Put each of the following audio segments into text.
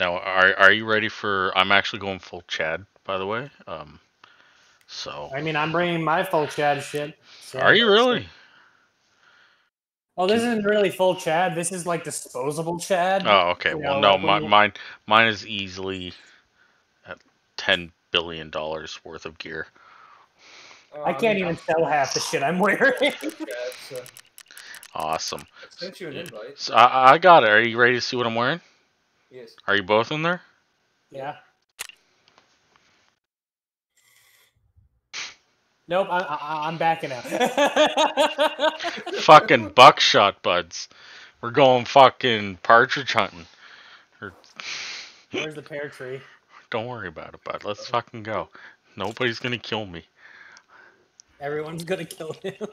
Now, are are you ready for? I'm actually going full Chad, by the way. Um, so I mean, I'm bringing my full Chad shit. so- are you really? Oh, this isn't really full Chad. This is like disposable Chad. Oh, okay. You Well, know, no, like my, mine mine is easily at ten billion dollars worth of gear. Uh, I can't mean, even sell half the shit I'm wearing. I'm Chad, Awesome. I sent you an invite. So I, I got it. Are you ready to see what I'm wearing? Yes. Are you both in there? yeah. Nope, I, I, I'm backing out. fucking buckshot buds. We're going fucking partridge hunting. Where's the pear tree? Don't worry about it, bud. Let's fucking go. Nobody's gonna kill me. Everyone's gonna kill him.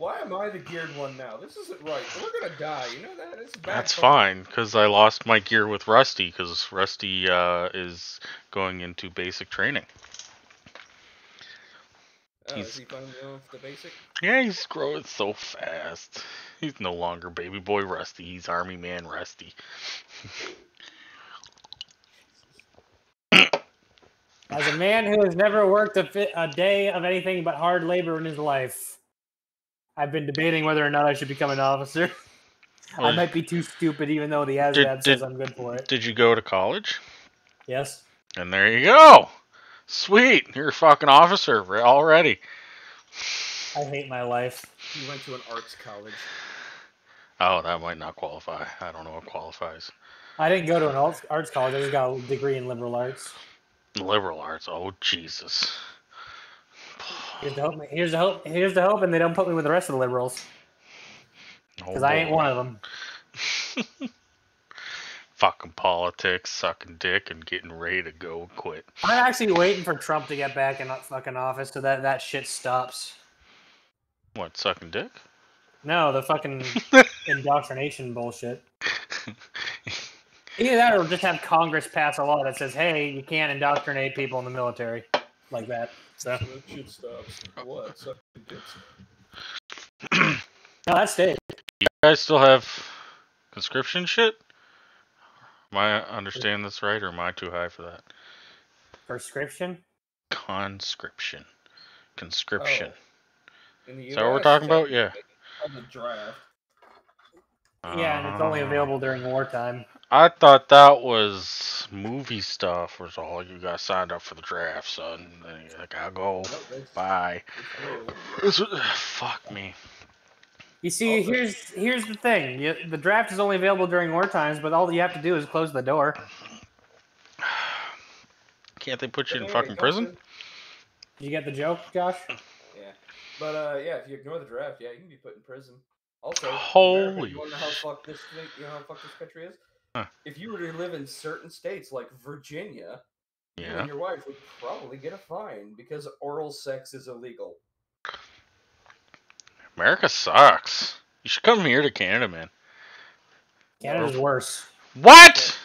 Why am I the geared one now? This isn't right. We're gonna die. You know that? It's bad. That's for- fine, because I lost my gear with Rusty, because Rusty uh, is going into basic training. Oh, He's- is he finally off the basic? Yeah, he's growing so fast. He's no longer baby boy Rusty. He's army man Rusty. As a man who has never worked a, fi- a day of anything but hard labor in his life, I've been debating whether or not I should become an officer. I might be too stupid, even though the Did- ASVAB says did- I'm good for it. Did you go to college? Yes. And there you go. Sweet, you're a fucking officer already. I hate my life. You went to an arts college. Oh, that might not qualify. I don't know what qualifies. I didn't go to an arts, arts college. I just got a degree in liberal arts. Liberal arts. Oh Jesus. Here's the hope. Here's the hope. Here's the hope, and they don't put me with the rest of the liberals Oh, because I ain't one of them. Fucking politics, sucking dick, and getting ready to go quit. I'm actually waiting for Trump to get back in that fucking office so that that shit stops. What, sucking dick? No, the fucking indoctrination bullshit. Either that or just have Congress pass a law that says, hey, you can't indoctrinate people in the military like that. So, That shit stops. What? Suck dicks. no, that's it. You guys still have conscription shit? Am I understanding this right, or am I too high for that? Prescription? Conscription. Conscription. In the Is that what we're talking about? Yeah. On the draft. Yeah, and it's only Uh, available during wartime. I thought that was movie stuff. Was all you guys signed up for the draft, son? Then you're like, I'll go. No, Bye. it's real. This- Fuck me. You see, Also- here's here's the thing. You, the draft is only available during war times, but all you have to do is close the door. Can't they put you in fucking prison? Dawson- Did you get the joke, Josh? Yeah. But uh, yeah, if you ignore the draft, yeah, you can be put in prison. Also, Holy America, you wanna know how fucked this you know how fucked this country is? Huh. If you were to live in certain states like Virginia, you Yeah. and your wife would probably get a fine because oral sex is illegal. America sucks. You should come here to Canada, man. Canada's worse. What?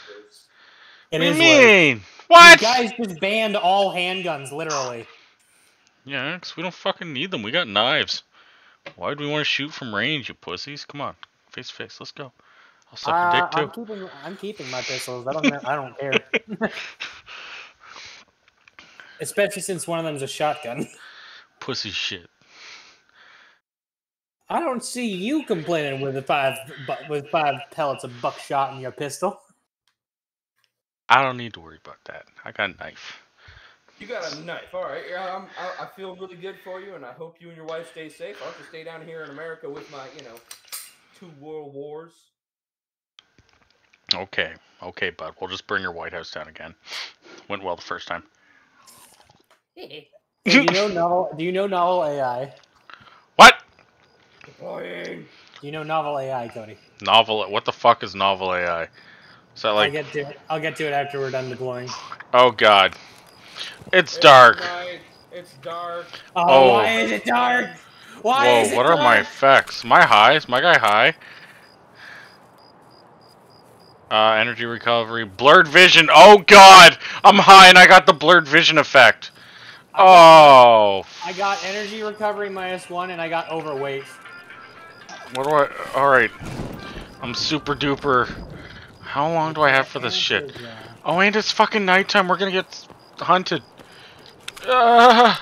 It what do is you worse. mean? You What? guys just banned all handguns, literally. Yeah, 'cause we don't fucking need them. We got knives. Why do we want to shoot from range, you pussies? Come on, face to face. Let's go. I'll suck Uh, your I'm keeping I'm keeping my pistols. I don't I don't care. Especially since one of them's a shotgun. Pussy shit. I don't see you complaining with the five with five pellets of buckshot in your pistol. I don't need to worry about that. I got a knife. You got a knife, all right. Yeah, I'm, I, I feel really good for you, and I hope you and your wife stay safe. I'll just stay down here in America with my, you know, two world wars. Okay, okay, bud. We'll just burn your White House down again. Went well the first time. Do you know novel? Do you know novel AI? What? Do you know novel AI, Cody? Novel. What the fuck is novel AI? Is that like? I'll like? get to it. I'll get to it after we're done deploying. Oh God. It's It's dark. night, It's dark. Oh, Oh. why is it dark? Why Whoa, is it what are my dark? effects? My I high? Is my guy high? Uh, energy recovery. Blurred vision. Oh god! I'm high and I got the blurred vision effect. Oh, I got energy recovery minus one, and I got overweight. what do I... Alright. I'm super duper... How long do I have for this shit? Oh, and it's fucking nighttime. We're gonna get hunted. Uh,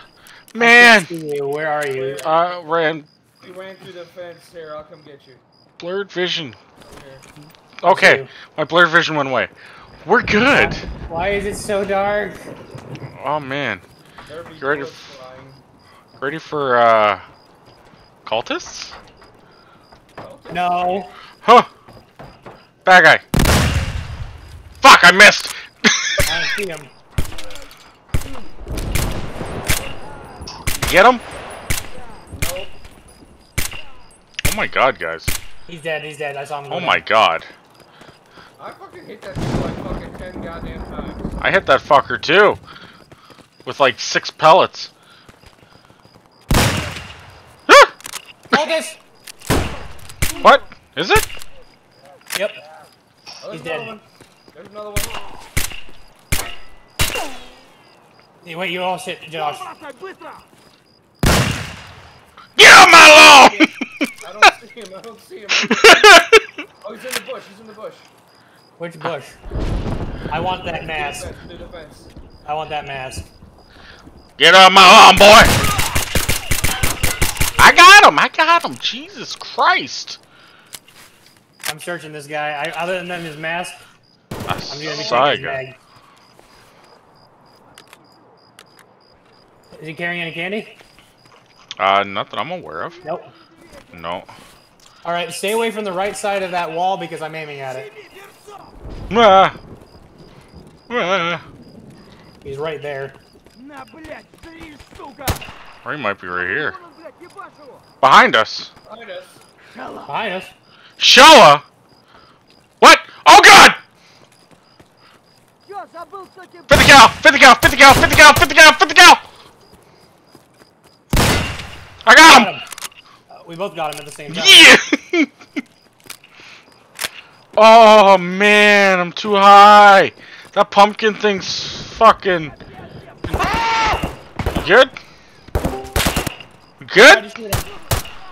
man. Where are you? Uh, ran You ran through the fence. Here, I'll come get you. blurred vision. Here. Okay, my blurred vision went away. We're good. Why is it so dark? Oh man, You ready bullets f- ready for uh, cultists? No. Huh. Bad guy. Fuck, I missed. I see him. Get him? Nope. Oh my god, guys. He's dead. He's dead. I saw him. go Oh down. my god. I fucking hit that dude like fucking ten goddamn times. I hit that fucker too. With like six pellets. Focus. what? Is it? Yep. Oh, He's there's dead. another one. There's another one. Hey, wait, you all shit, Josh. Get out my lawn! I don't see him. I don't see him. Oh, he's in the bush. He's in the bush. Which bush? I want that mask. Defense, through the fence. I want that mask. Get out my arm, boy! I got him! I got him! Jesus Christ! I'm searching this guy. I, other than his mask, I am gonna be taking his bag. Is he carrying any candy? Uh, nothing I'm aware of. Nope. No. All right, stay away from the right side of that wall because I'm aiming at it. Ah. Ah. He's right there. Or he might be right here. Behind us. Behind us. Behind us. Shella? What? Oh god! Fit the gal! Fit the gal! Fit the gal! Fit the gal! Fit the gal! Fit the gal! I got him! Got him. Uh, we both got him at the same time. Yeah! oh man, I'm too high. That pumpkin thing's fucking. You good? You Good? just need him.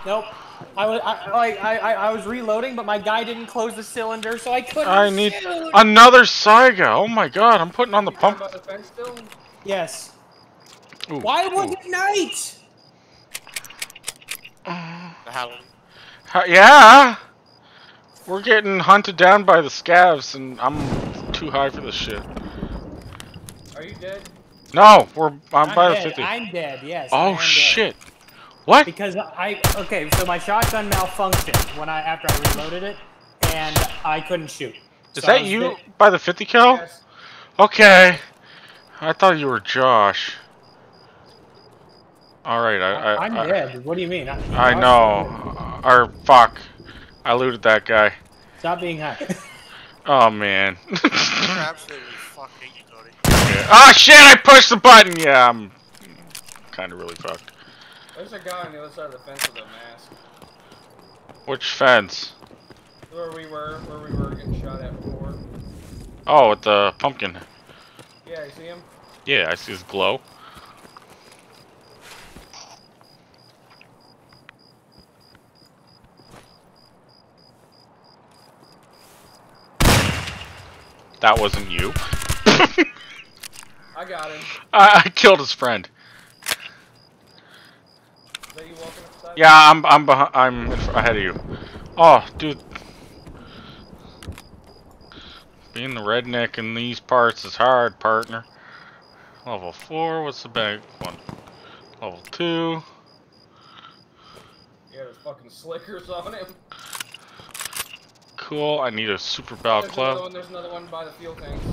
Nope. I was I, I, I I was reloading, but my guy didn't close the cylinder, so I couldn't. I need shoot. another Saiga. Oh my god, I'm putting on the pump. by the fence still. Yes. Ooh, Why was ooh. it night? Ha- Yeah! We're getting hunted down by the scavs, and I'm too high for this shit. Are you dead? No, we're I'm, I'm by the dead. 50. I'm dead. Yes. Oh, am oh dead. shit! What? Because I okay, so my shotgun malfunctioned when I after I reloaded it, and I couldn't shoot. Is So that you dead. by the 50 cal? Yes. Okay. I thought you were Josh. Alright, I, I, I'm I, dead. What do you mean? I, I know. Or, fuck. I looted that guy. Stop being high. Oh, man. You're absolutely fucking Cody. Ah, shit, I pushed the button! Yeah, I'm kind of really fucked. There's a guy on the other side of the fence with a mask. Which fence? Where we were, where we were getting shot at before. Oh, with the pumpkin. Yeah, you see him? Yeah, I see his glow. That wasn't you. I got him. I, I killed his friend. Is that you walking upside? Yeah, I'm I'm behind, I'm ahead of you. Oh, dude. Being the redneck in these parts is hard, partner. Level four. What's the bag one? Level two. Yeah, there's fucking slickers on him. Cool. I need a super bow There's club. one. There's another one by the fuel tanks.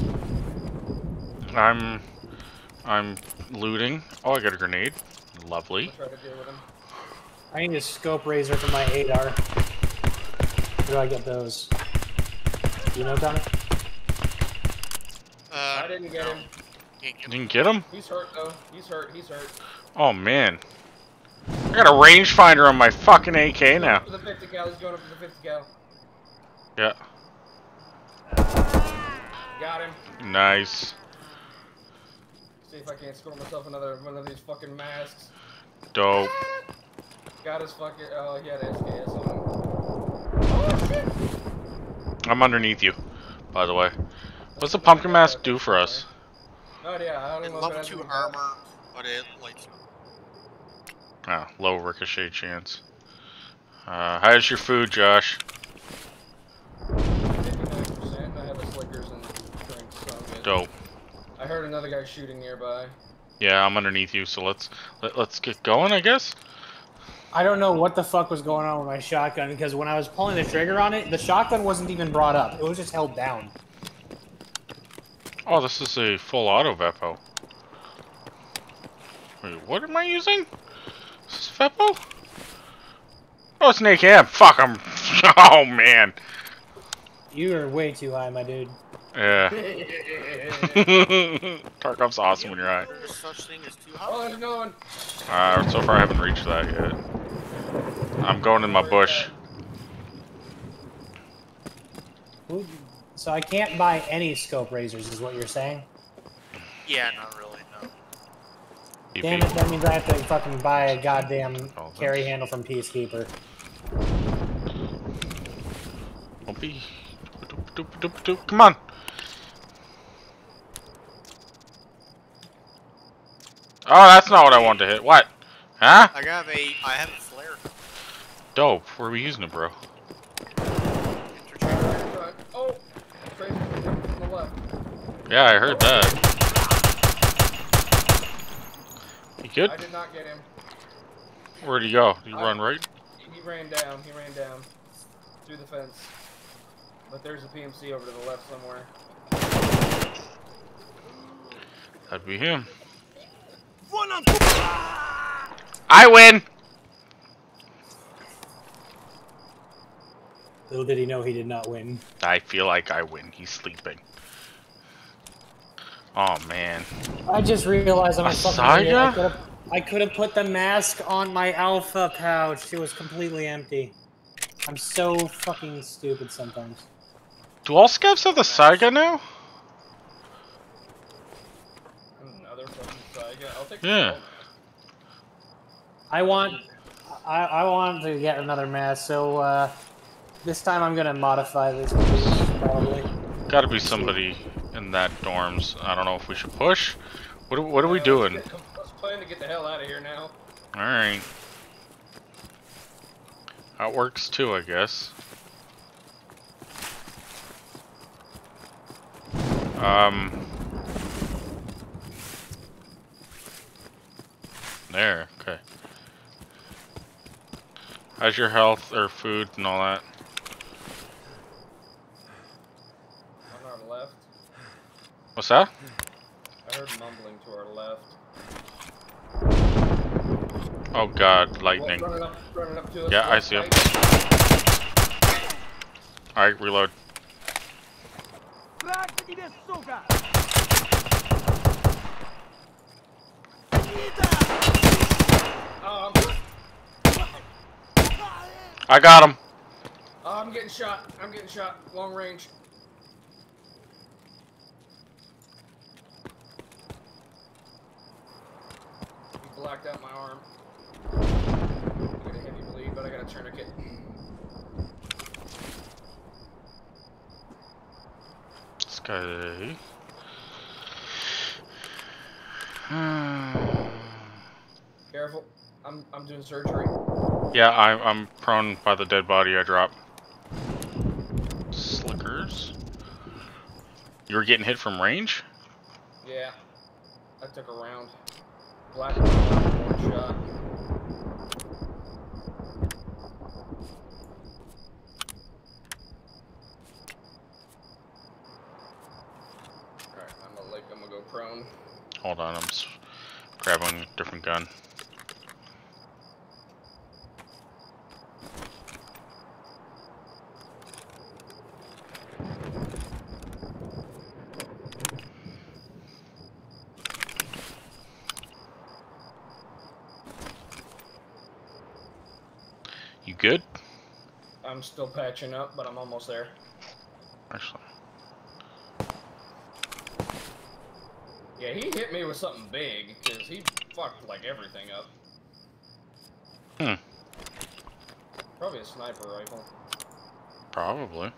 I'm I'm looting. Oh, I got a grenade. Lovely. I'll try to deal with him. I need a scope razor for my ADAR. Where do I get those? Do you know, Tommy? Uh, I didn't get him. You didn't get him? He's hurt though. He's hurt. He's hurt. Oh man. I got a rangefinder on my fucking AK now. The 50 cal. He's going up for the 50 cal. Yeah. Got him. Nice. See if I can't score myself another one of these fucking masks. Dope. Got his fucking. Oh, he had SKS on him. Oh shit! I'm underneath you. by the way. What's the pumpkin mask do for us? Oh yeah, I don't In know. it level has 2 armor, but it, like, Ah, low ricochet chance. Uh, how's your food, Josh? 59%. I have a Slickers and drinks, so I'm good. Dope. I heard another guy shooting nearby. Yeah, I'm underneath you, so let's let, let's get going, I guess. I don't know what the fuck was going on with my shotgun because when I was pulling the trigger on it, the shotgun wasn't even brought up. It was just held down. Oh, this is a full auto Vepo. Wait, what am I using? Is this Vepo? Oh, it's an AKM. Fuck, I'm... Oh, man. You are way too high, my dude. Yeah. Tarkov's awesome when you're high. there's such thing as too oh, hot. there's another. Uh, so far I haven't reached that yet. I'm going in my bush. So I can't buy any scope razors, is what you're saying? Yeah, not really, no. Damn it, that means I have to fucking buy a goddamn Oh, carry handle from Peacekeeper. Don't be... Come on! Oh, that's not what I wanted to hit. What? Huh? I got a, I have a flare. Dope. Where are we using it, bro? Oh, crazy coming from the left. Yeah, I heard that. You good? I did not get him. Where'd he go? Did he I- run right? He ran down. He ran down through the fence. But there's a PMC over to the left somewhere. That'd be him. I win. Little did he know he did not win. I feel like I win. He's sleeping. Oh man. I just realized I'm a fucking idiot. I could have put the mask on my alpha pouch. It was completely empty. I'm so fucking stupid sometimes. Do all scavs have the Saiga now? Yeah. I want I, I want to get another mask, so uh, this time I'm gonna modify this probably. Gotta be somebody in that dorms. I don't know if we should push. What are, what are we doing? Let's, get, let's plan to get the hell out of here now. Alright. That works too, I guess. Um. There, okay. How's your health or food and all that? On our left. What's that? I heard mumbling to our left. Oh god, Well, lightning. running up, running up to us. Yeah, I see him. right. Alright, reload. I got him. oh, I'm getting shot. I'm getting shot. Long range. He blacked out my arm. I got a heavy bleed, but I got a tourniquet. This guy. Hmm. Careful. I'm I'm doing surgery. Yeah, I, I'm prone by the dead body I dropped. Slickers. You were getting hit from range? Yeah. I took a round. Black out my arm, one shot. Alright, I'm gonna like I'm gonna go prone. Hold on, I'm grabbing a different gun. I'm still patching up, but I'm almost there. Excellent. Yeah, he hit me with something big, because he fucked, like, everything up. Hmm. Probably a sniper rifle. Probably.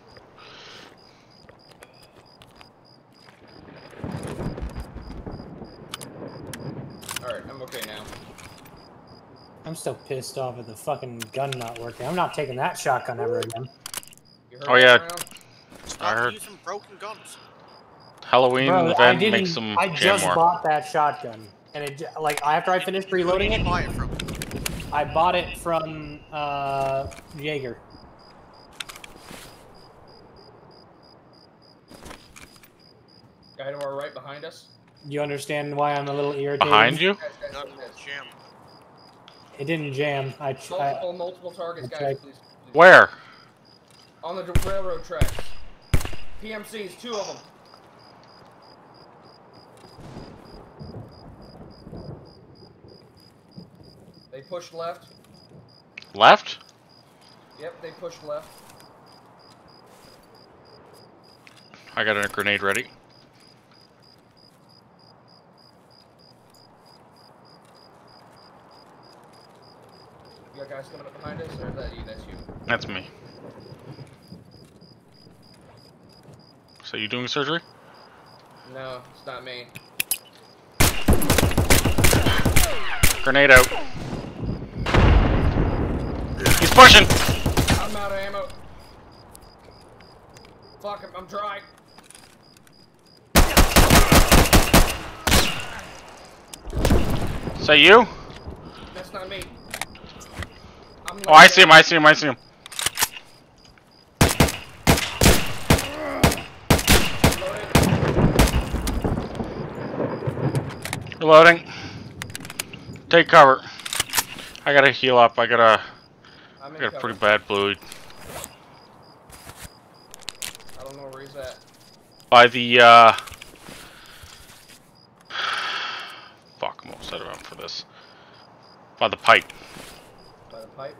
Alright, I'm okay now. I'm still pissed off at the fucking gun not working. I'm not taking that shotgun ever again. Oh, yeah. round? Stop heard- using broken guns. Halloween Bro, I event didn't. make some I just more. bought that shotgun, and it like after I finished reloading it, buy it from? I bought it from uh Jaeger. Guy to our right behind us. You understand why I'm a little irritated? Behind you? Guys, guys, Not guys, guys. jam. It didn't jam. I, tr- I Multiple, multiple targets, guys. Please, please. Where? On the railroad tracks. PMCs, two of them. They pushed left. Left? Yep, they pushed left. I got a grenade ready. Guys coming up behind us, or is that you? That's you. That's me. So you doing surgery? No, it's not me. Grenade out. He's pushing. I'm out of ammo. Fuck, I'm, I'm dry. Is that you? That's not me. I'm Oh, I see him. I see him. I see him. Reloading. Take cover. I gotta heal up. I gotta. I got a pretty bad bleed. I don't know where he's at. By the, uh... Fuck, I'm almost out of ammo for this. By the pipe. By the pipe.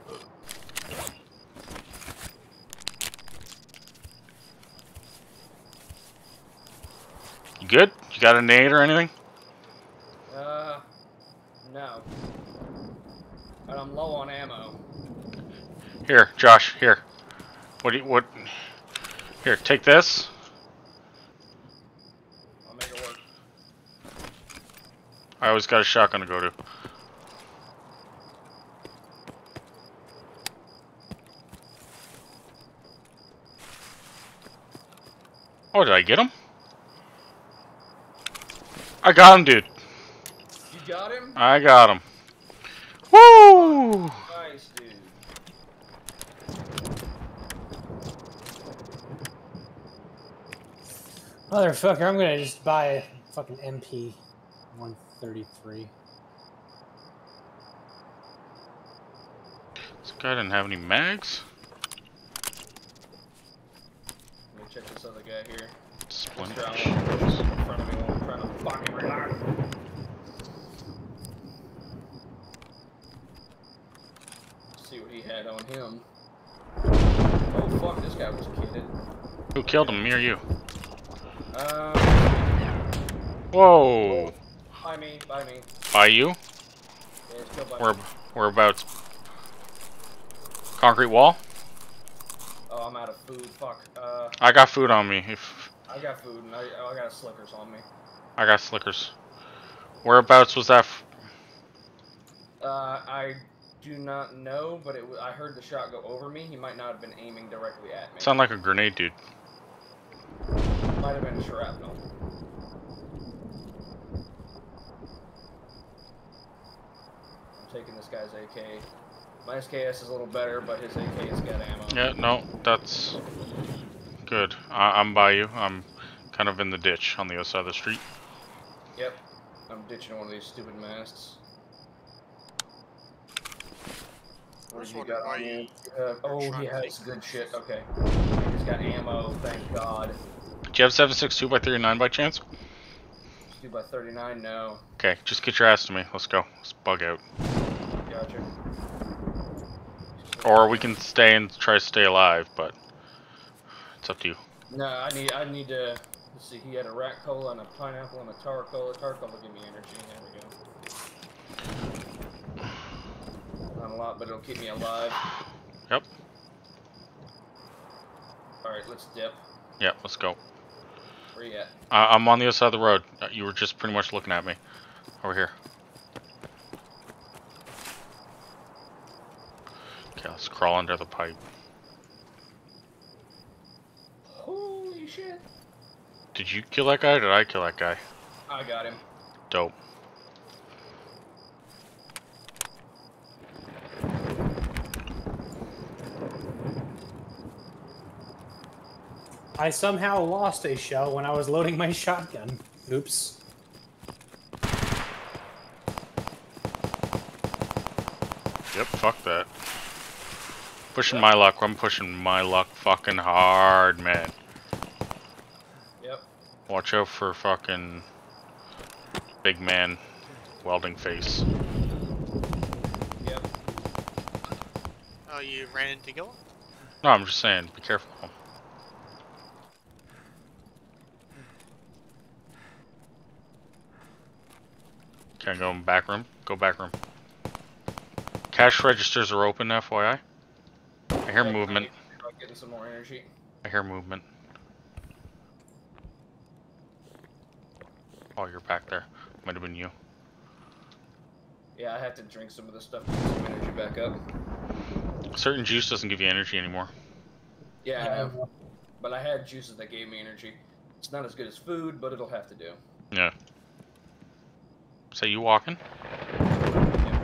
You good? You got a nade or anything? Uh, no. But I'm low on ammo. Here, Josh, here. What do you, what? Here, take this. I'll make it work. I always got a shotgun to go to. Oh, did I get him? I got him, dude. You got him? I got him. Woo! Nice, dude. Motherfucker, I'm gonna just buy a fucking MP 133. This guy didn't have any mags. Let me check this other guy here. Splint. This guy in front of me while I'm trying to fucking reload. See what he had on him. Oh fuck, this guy was kidded. Who killed him? Me or you? Um, Whoa! by me, by me. By you? Yeah, by Where, me. whereabouts? Concrete wall? Oh, I'm out of food. Fuck. Uh, I got food on me. If I got food and I, I got Slickers on me. I got slickers. Whereabouts was that? Uh, I do not know, but it, w- I heard the shot go over me. He might not have been aiming directly at me. sound like a grenade, dude. Might have been shrapnel. I'm taking this guy's AK. My SKS is a little better, but his AK has got ammo. Yeah, no, that's good. I, I'm by you. I'm kind of in the ditch on the other side of the street. Yep. I'm ditching one of these stupid masks. What you got why on you- you? Uh, oh, he has good shit. Okay. He's got ammo, thank God. Do you have 762 by 39 by chance? Two by 39, no. Okay, just get your ass to me. Let's go. Let's bug out. Gotcha. Or we can stay and try to stay alive, but it's up to you. No, I need I need to Let's see, he had a rat cola and a pineapple and a tar cola. Tar cola give me energy. There we go. Not a lot, but it'll keep me alive. Yep. Alright, let's dip. Yeah, let's go. Where you at? Uh, I'm on the other side of the road. Uh, you were just pretty much looking at me. Over here. Okay, let's crawl under the pipe. Did you kill that guy or did I kill that guy? I got him. Dope. I somehow lost a shell when I was loading my shotgun. Oops. Yep, fuck that. Pushing my luck. I'm pushing my luck fucking hard, man. Yep. Watch out for fucking big man welding face. Yep. Oh, you ran into Gil? him? No, I'm just saying, be careful. Can I go in back room? Go back room. Cash registers are open, FYI. I hear movement. I need to Getting some more energy. I hear movement. Oh, you're back there. Might have been you. Yeah, I have to drink some of this stuff to get some energy back up. Certain juice doesn't give you energy anymore. Yeah, I have. But I had juices that gave me energy. It's not as good as food, but it'll have to do. Yeah. Say you walking? Yeah.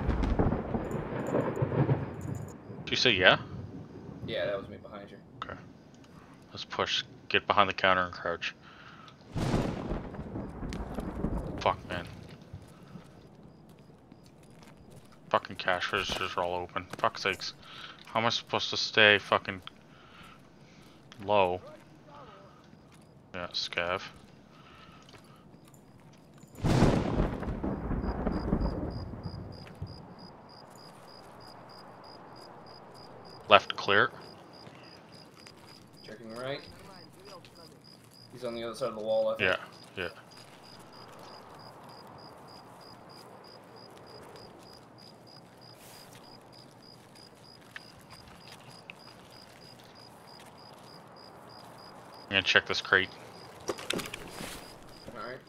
Did you say yeah? Yeah, that was me behind you. Okay. Let's push. Get behind the counter and crouch. Fuck, man. Fucking cash registers are all open. Fuck sakes. How am I supposed to stay fucking low? Yeah, scav. Left clear. Checking right. He's on the other side of the wall, I. Yeah, yeah. Gonna check this crate. Alright.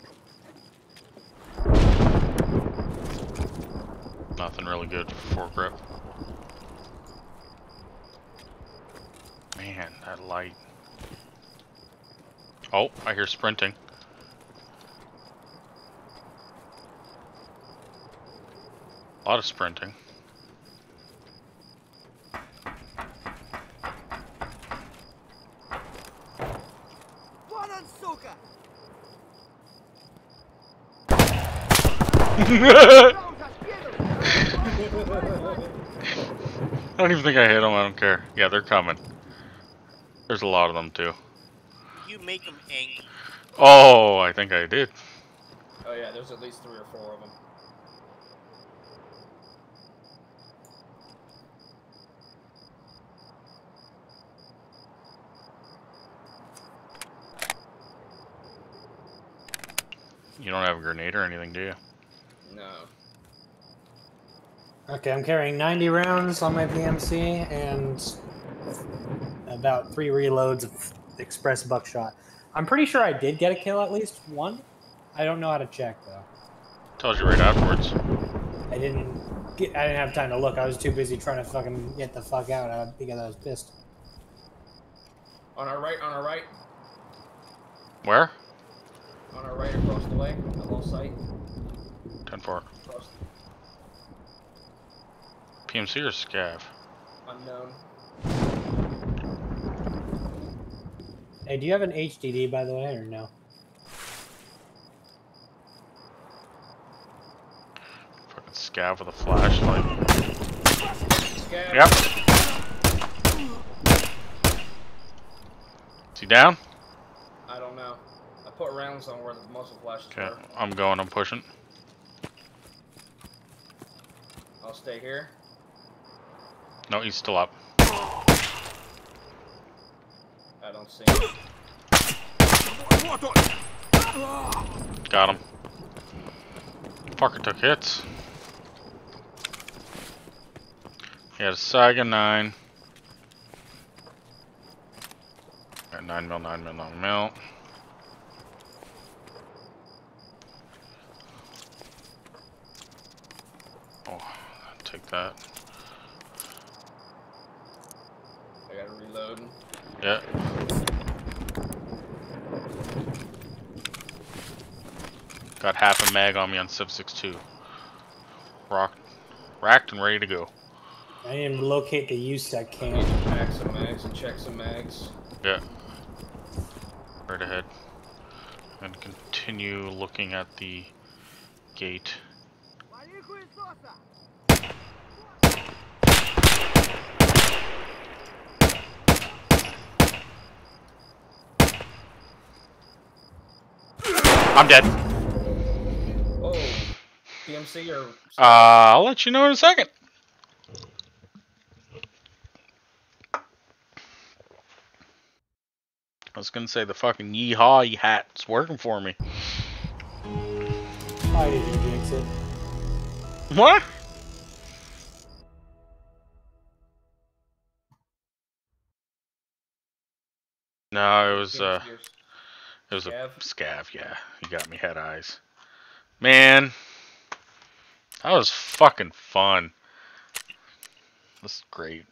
Nothing really good for grip. Man, that light. Oh, I hear sprinting. A lot of sprinting. One on Soka. I Round has Piero. don't even think I hit them. I don't care. Yeah, they're coming. There's a lot of them too. You make them angry. Oh, I think I did. Oh yeah, there's at least three or four of them. You don't have a grenade or anything, do you? No. Okay, I'm carrying 90 rounds on my PMC and about three reloads of express buckshot. I'm pretty sure I did get a kill at least one. I don't know how to check though. Tells you right afterwards. I didn't get. I didn't have time to look. I was too busy trying to fucking get the fuck out uh, because I was pissed. On our right, on our right, Where? on our right across the way. I lost sight. 10 4. PMC or scav? unknown. Hey, do you have an HDD by the way, or no? Fucking scav with a flashlight. Scav. Yep. Is he down? I don't know. I put rounds on where the muzzle flashes Okay. I'm going, I'm pushing. I'll stay here. No, he's still up. I don't see him. Got him. Fucker took hits. He had a Saiga 9. Got 9 mil, 9 mil, 9 mil. Take that. I gotta reload. Yeah. Got half a mag on me on Civ 6-2. Rock, racked and ready to go. I need to locate the USEC I need to pack some mags and check some mags. Yeah. Right ahead. And continue looking at the gate. I'm dead. Oh, PMC or? Uh, I'll let you know in a second. I was gonna say the fucking yeehaw hat's working for me. I didn't jinx it. What? No, it was uh, it was a Scav? scav. Yeah, you got me head eyes. Man, that was fucking fun. This is great.